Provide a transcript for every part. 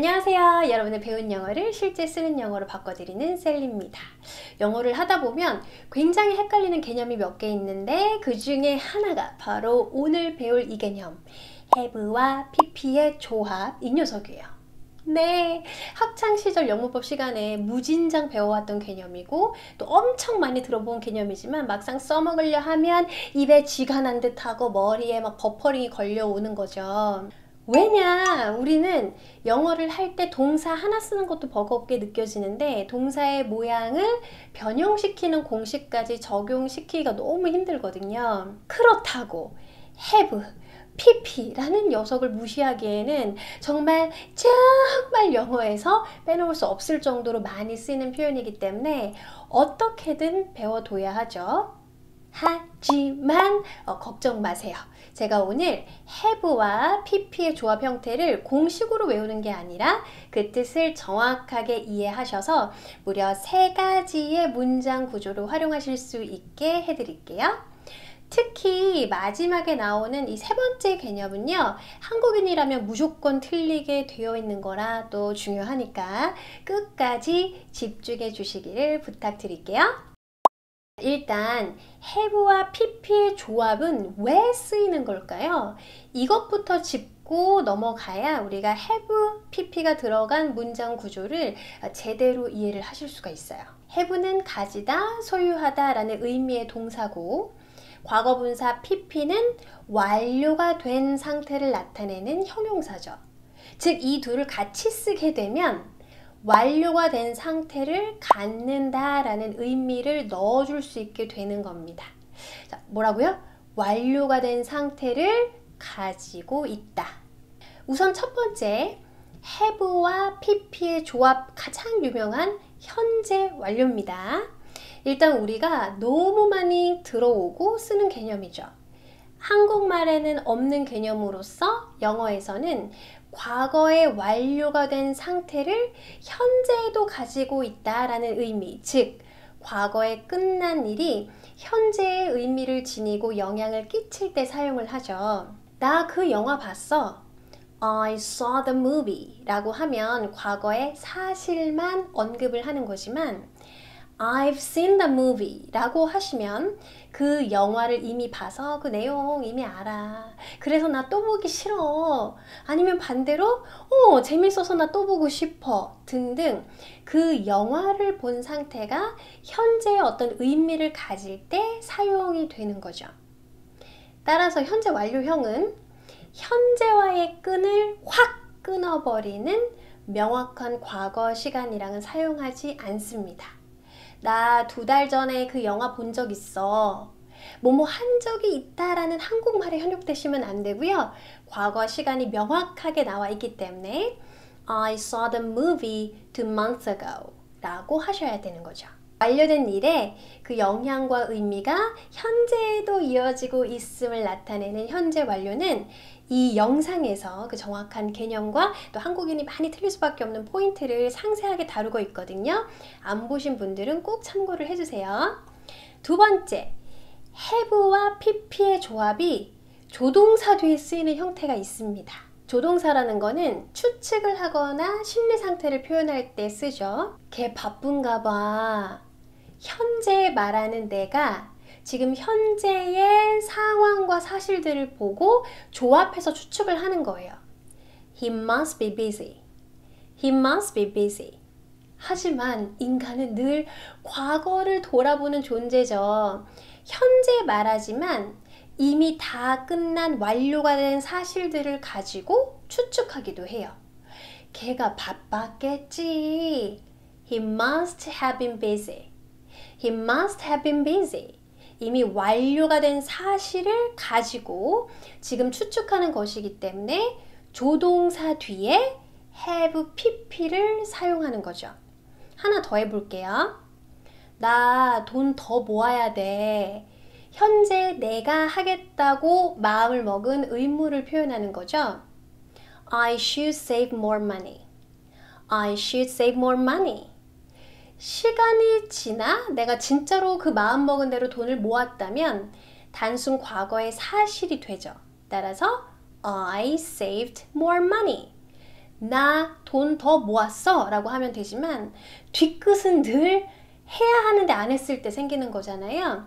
안녕하세요. 여러분의 배운 영어를 실제 쓰는 영어로 바꿔드리는 셀리입니다. 영어를 하다 보면 굉장히 헷갈리는 개념이 몇 개 있는데 그 중에 하나가 바로 오늘 배울 이 개념 have와 pp의 조합 이 녀석이에요. 네, 학창시절 영문법 시간에 무진장 배워왔던 개념이고 또 엄청 많이 들어본 개념이지만 막상 써먹으려 하면 입에 쥐가 난 듯하고 머리에 막 버퍼링이 걸려오는 거죠. 왜냐 우리는 영어를 할 때 동사 하나 쓰는 것도 버겁게 느껴지는데 동사의 모양을 변형시키는 공식까지 적용시키기가 너무 힘들거든요 그렇다고 have, pp라는 녀석을 무시하기에는 정말 정말 영어에서 빼놓을 수 없을 정도로 많이 쓰이는 표현이기 때문에 어떻게든 배워둬야 하죠 하지만 어, 걱정 마세요. 제가 오늘 have와 pp의 조합 형태를 공식으로 외우는 게 아니라 그 뜻을 정확하게 이해하셔서 무려 세 가지의 문장 구조를 활용하실 수 있게 해드릴게요. 특히 마지막에 나오는 이 세 번째 개념은요 한국인이라면 무조건 틀리게 되어 있는 거라 또 중요하니까 끝까지 집중해 주시기를 부탁드릴게요. 일단 have와 pp의 조합은 왜 쓰이는 걸까요? 이것부터 짚고 넘어가야 우리가 have, pp가 들어간 문장 구조를 제대로 이해를 하실 수가 있어요. have는 가지다, 소유하다 라는 의미의 동사고 과거분사 pp는 완료가 된 상태를 나타내는 형용사죠. 즉 이 둘을 같이 쓰게 되면 완료가 된 상태를 갖는다라는 의미를 넣어줄 수 있게 되는 겁니다. 자, 뭐라고요? 완료가 된 상태를 가지고 있다. 우선 첫 번째, have와 pp의 조합 가장 유명한 현재 완료입니다. 일단 우리가 너무 많이 들어오고 쓰는 개념이죠. 한국말에는 없는 개념으로서 영어에서는 과거에 완료가 된 상태를 현재에도 가지고 있다라는 의미, 즉 과거에 끝난 일이 현재의 의미를 지니고 영향을 끼칠 때 사용을 하죠. 나 그 영화 봤어. I saw the movie 라고 하면 과거의 사실만 언급을 하는 거지만 I've seen the movie 라고 하시면 그 영화를 이미 봐서 그 내용 이미 알아. 그래서 나 또 보기 싫어. 아니면 반대로, 어, 재밌어서 나 또 보고 싶어. 등등 그 영화를 본 상태가 현재의 어떤 의미를 가질 때 사용이 되는 거죠. 따라서 현재 완료형은 현재와의 끈을 확 끊어버리는 명확한 과거 시간이랑은 사용하지 않습니다. 나 두 달 전에 그 영화 본 적 있어. 뭐뭐 한 적이 있다라는 한국말에 현혹되시면 안 되고요. 과거 시간이 명확하게 나와 있기 때문에 I saw the movie two months ago 라고 하셔야 되는 거죠. 완료된 일에 그 영향과 의미가 현재에도 이어지고 있음을 나타내는 현재 완료는 이 영상에서 그 정확한 개념과 또 한국인이 많이 틀릴 수밖에 없는 포인트를 상세하게 다루고 있거든요. 안 보신 분들은 꼭 참고를 해주세요. 두 번째, have와 pp의 조합이 조동사 뒤에 쓰이는 형태가 있습니다. 조동사라는 거는 추측을 하거나 심리 상태를 표현할 때 쓰죠. 걔 바쁜가 봐. 현재 말하는 내가 지금 현재의 상황과 사실들을 보고 조합해서 추측을 하는 거예요. He must be busy. He must be busy. 하지만 인간은 늘 과거를 돌아보는 존재죠. 현재 말하지만 이미 다 끝난 완료가 된 사실들을 가지고 추측하기도 해요. 걔가 바빴겠지. He must have been busy. He must have been busy. 이미 완료가 된 사실을 가지고 지금 추측하는 것이기 때문에 조동사 뒤에 have pp를 사용하는 거죠. 하나 더 해볼게요. 나 돈 더 모아야 돼. 현재 내가 하겠다고 마음을 먹은 의무를 표현하는 거죠. I should save more money. I should save more money. 시간이 지나 내가 진짜로 그 마음먹은 대로 돈을 모았다면 단순 과거의 사실이 되죠. 따라서 I saved more money. 나 돈 더 모았어 라고 하면 되지만 뒤끝은 늘 해야 하는데 안 했을 때 생기는 거잖아요.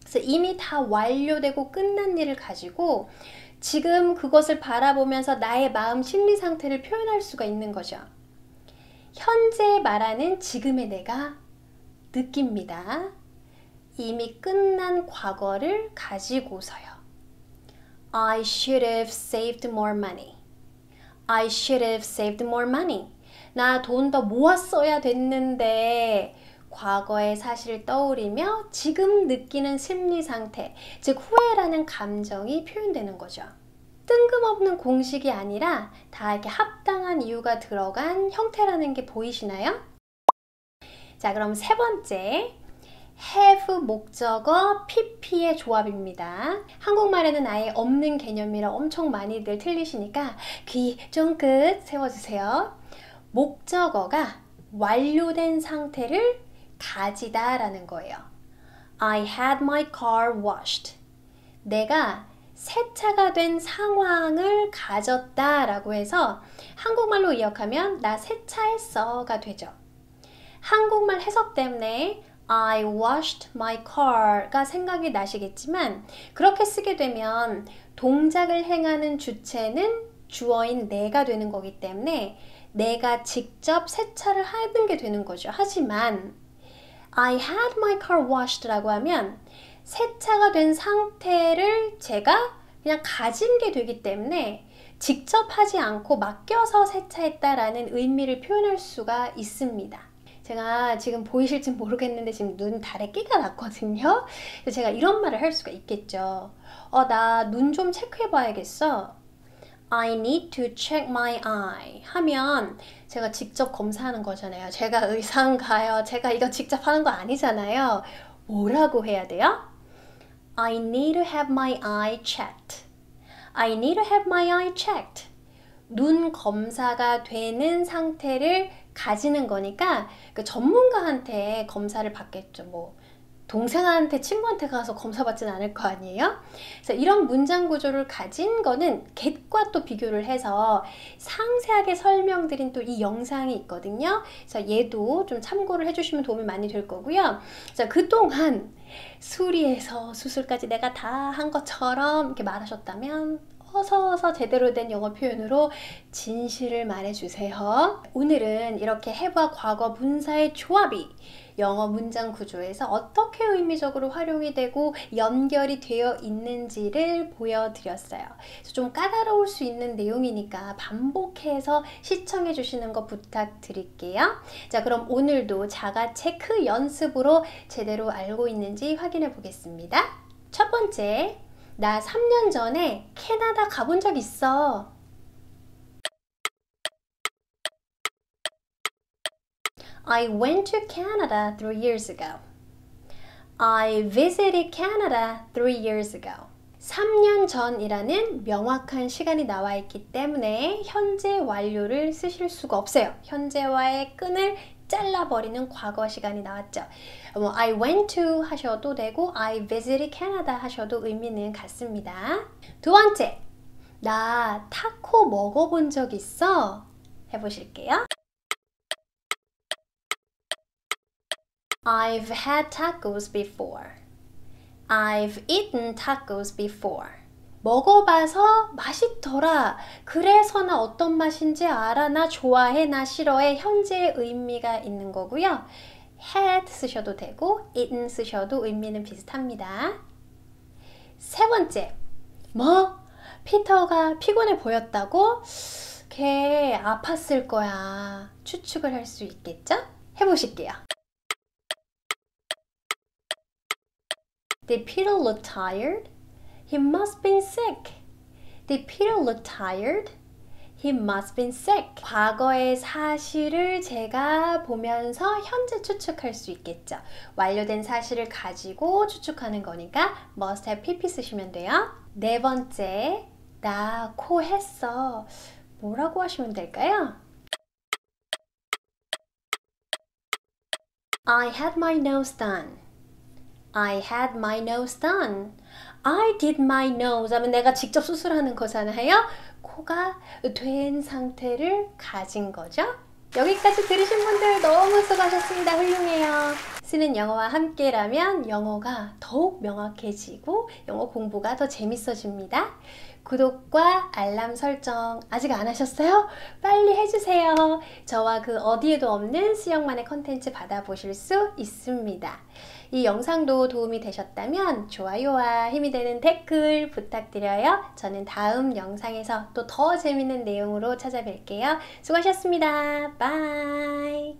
그래서 이미 다 완료되고 끝난 일을 가지고 지금 그것을 바라보면서 나의 마음 심리 상태를 표현할 수가 있는 거죠. 현재 말하는 지금의 내가 느낍니다. 이미 끝난 과거를 가지고서요. I should have saved more money. I should have saved more money. 나 돈 더 모았어야 됐는데 과거의 사실을 떠올리며 지금 느끼는 심리 상태, 즉 후회라는 감정이 표현되는 거죠. 뜬금없는 공식이 아니라 다 이렇게 합당한 이유가 들어간 형태라는 게 보이시나요? 자, 그럼 세 번째. have 목적어 pp의 조합입니다. 한국말에는 아예 없는 개념이라 엄청 많이들 틀리시니까 귀 쫑긋 세워주세요. 목적어가 완료된 상태를 가지다 라는 거예요. I had my car washed. 내가 세차가 된 상황을 가졌다 라고 해서 한국말로 이역하면 나 세차했어 가 되죠. 한국말 해석 때문에 I washed my car가 생각이 나시겠지만 그렇게 쓰게 되면 동작을 행하는 주체는 주어인 내가 되는 거기 때문에 내가 직접 세차를 하는 게 되는 거죠. 하지만 I had my car washed라고 하면 세차가 된 상태를 제가 그냥 가진 게 되기 때문에 직접 하지 않고 맡겨서 세차했다라는 의미를 표현할 수가 있습니다. 제가 지금 보이실지 모르겠는데 지금 눈 달에 끼가 났거든요. 제가 이런 말을 할 수가 있겠죠. 어, 나 눈 좀 체크해 봐야겠어. I need to check my eye 하면 제가 직접 검사하는 거잖아요. 제가 의상가요. 제가 이거 직접 하는 거 아니잖아요. 뭐라고 해야 돼요? I need to have my eye checked. I need to have my eye checked. 눈 검사가 되는 상태를 가지는 거니까 그 전문가한테 검사를 받겠죠. 뭐 동생한테 친구한테 가서 검사 받지는 않을 거 아니에요? 그래서 이런 문장 구조를 가진 거는 get과 또 비교를 해서 상세하게 설명드린 또 이 영상이 있거든요. 그래서 얘도 좀 참고를 해주시면 도움이 많이 될 거고요. 자 그동안 수리해서 수술까지 내가 다 한 것처럼 이렇게 말하셨다면 어서 어서 제대로 된 영어 표현으로 진실을 말해주세요. 오늘은 이렇게 해와 과거 분사의 조합이 영어 문장 구조에서 어떻게 의미적으로 활용이 되고 연결이 되어 있는지를 보여드렸어요. 좀 까다로울 수 있는 내용이니까 반복해서 시청해 주시는 거 부탁드릴게요. 자, 그럼 오늘도 자가 체크 연습으로 제대로 알고 있는지 확인해 보겠습니다. 첫 번째, 나 3년 전에 캐나다 가본 적 있어. I went to Canada three years ago. I visited Canada three years ago. 3년 전이라는 명확한 시간이 나와 있기 때문에 현재 완료를 쓰실 수가 없어요. 현재와의 끈을 잘라버리는 과거 시간이 나왔죠. 뭐 I went to 하셔도 되고 I visited Canada 하셔도 의미는 같습니다. 두 번째, 나 타코 먹어본 적 있어? 해보실게요. I've had tacos before. I've eaten tacos before. 먹어봐서 맛있더라. 그래서 나 어떤 맛인지 알아. 나 좋아해. 나 싫어해. 현재의 의미가 있는 거고요. had 쓰셔도 되고 eaten 쓰셔도 의미는 비슷합니다. 세 번째. 뭐? 피터가 피곤해 보였다고? 걔 아팠을 거야. 추측을 할 수 있겠죠? 해보실게요. Did Peter look tired? He must been sick. Did Peter look tired? He must been sick. 과거의 사실을 제가 보면서 현재 추측할 수 있겠죠. 완료된 사실을 가지고 추측하는 거니까 must have pp 쓰시면 돼요. 네 번째, 나 코 했어. 뭐라고 하시면 될까요? I had my nose done. I had my nose done. I did my nose 하면 내가 직접 수술하는 거잖아요. 코가 된 상태를 가진 거죠. 여기까지 들으신 분들 너무 수고하셨습니다. 훌륭해요. 쓰는 영어와 함께라면 영어가 더욱 명확해지고 영어 공부가 더 재밌어집니다. 구독과 알람 설정 아직 안 하셨어요? 빨리 해주세요. 저와 그 어디에도 없는 수영만의 컨텐츠 받아보실 수 있습니다. 이 영상도 도움이 되셨다면 좋아요와 힘이 되는 댓글 부탁드려요. 저는 다음 영상에서 또 더 재밌는 내용으로 찾아뵐게요. 수고하셨습니다. 바이.